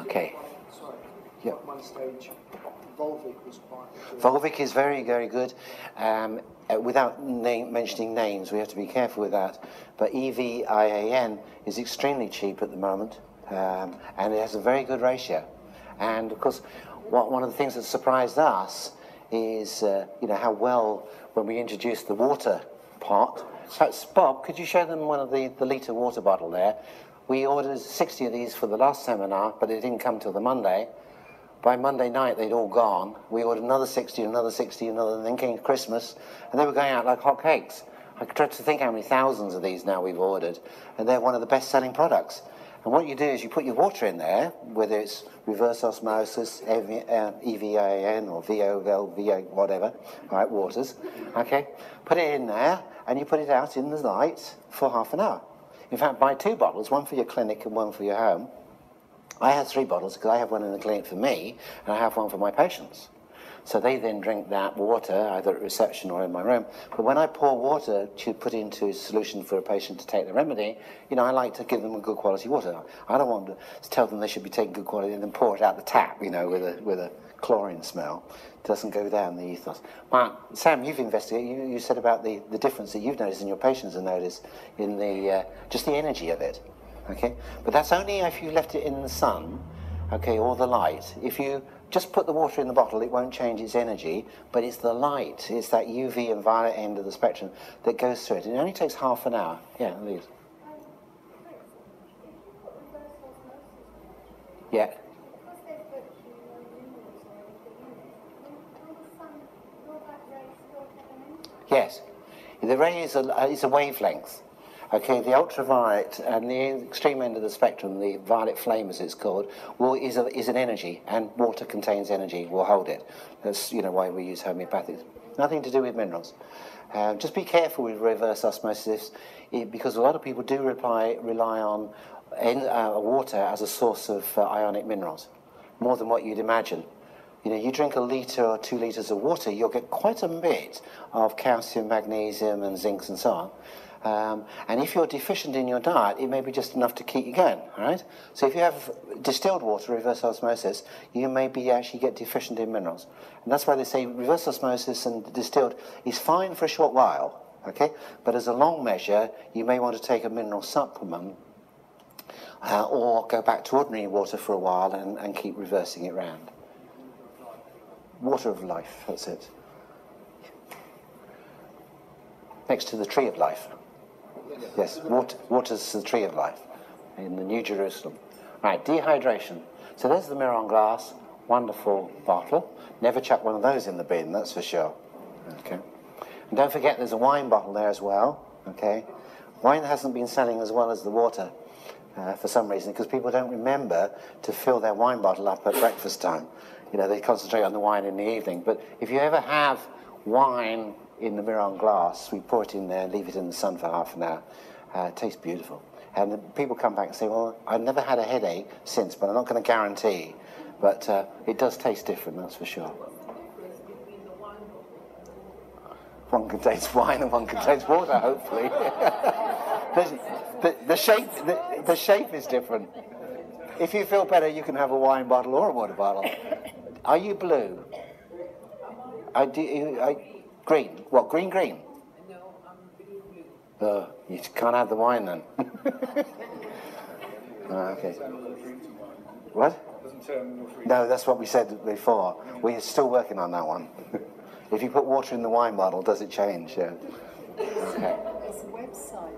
Okay. Sorry. Yeah. At one stage, Volvic was quite. Volvic is very, very good. Um, uh, without name, mentioning names, we have to be careful with that. But EVIAN is extremely cheap at the moment, um, and it has a very good ratio. And of course, what, one of the things that surprised us is, uh, you know, how well when we introduced the water pot. So, Bob, could you show them one of the, the litre water bottle there? We ordered 60 of these for the last seminar, but it didn't come till the Monday. By Monday night, they'd all gone. We ordered another 60, another 60, another, and then came Christmas, and they were going out like hotcakes. I tried to think how many thousands of these now we've ordered, and they're one of the best selling products. And what you do is you put your water in there, whether it's reverse osmosis, uh, EVAN, or VOL, VA, whatever, right, waters, okay? Put it in there, and you put it out in the light for half an hour. In fact, buy two bottles, one for your clinic and one for your home. I have three bottles because I have one in the clinic for me and I have one for my patients. So they then drink that water either at reception or in my room. But when I pour water to put into a solution for a patient to take the remedy, you know, I like to give them a good quality water. I don't want to tell them they should be taking good quality and then pour it out the tap, you know, with a with a chlorine smell. It doesn't go down the ethos. But Sam, you've investigated. You, you said about the, the difference that you've noticed and your patients have noticed in the uh, just the energy of it. Okay, but that's only if you left it in the sun, okay, or the light. If you just put the water in the bottle, it won't change its energy, but it's the light, it's that UV and violet end of the spectrum that goes through it. It only takes half an hour. Yeah, Louise. Yeah. Yes. The ray is a, is a wavelength. Okay, the ultraviolet and the extreme end of the spectrum, the violet flame as it's called, will, is, a, is an energy, and water contains energy, will hold it. That's you know why we use homeopathic. Nothing to do with minerals. Um, just be careful with reverse osmosis, because a lot of people do reply, rely on en- uh, water as a source of uh, ionic minerals, more than what you'd imagine. You know, you drink a litre or two litres of water, you'll get quite a bit of calcium, magnesium, and zincs and so on. Um, and if you're deficient in your diet, it may be just enough to keep you going, all right? So if you have distilled water, reverse osmosis, you may be actually get deficient in minerals. And that's why they say reverse osmosis and distilled is fine for a short while, okay? But as a long measure, you may want to take a mineral supplement uh, or go back to ordinary water for a while and, and keep reversing it round. Water of life, that's it. Next to the tree of life. Yes, water, water's the tree of life in the New Jerusalem. Right, dehydration. So there's the Miron glass, wonderful bottle. Never chuck one of those in the bin, that's for sure. Okay. And don't forget there's a wine bottle there as well. Okay. Wine hasn't been selling as well as the water uh, for some reason because people don't remember to fill their wine bottle up at breakfast time. You know, they concentrate on the wine in the evening. But if you ever have wine in the Miron glass, we pour it in there, leave it in the sun for half an hour. Uh, it tastes beautiful. And people come back and say, well, I've never had a headache since, but I'm not going to guarantee. But uh, it does taste different, that's for sure. One contains wine and one contains water, hopefully. the, the, the, shape, the, the shape is different. If you feel better, you can have a wine bottle or a water bottle. Are you blue? I do, I, green. What, green, green? Oh, you can't have the wine then. Ah, okay. What? No, that's what we said before. We're still working on that one. if you put water in the wine bottle, does it change? Yeah. Okay. There's a website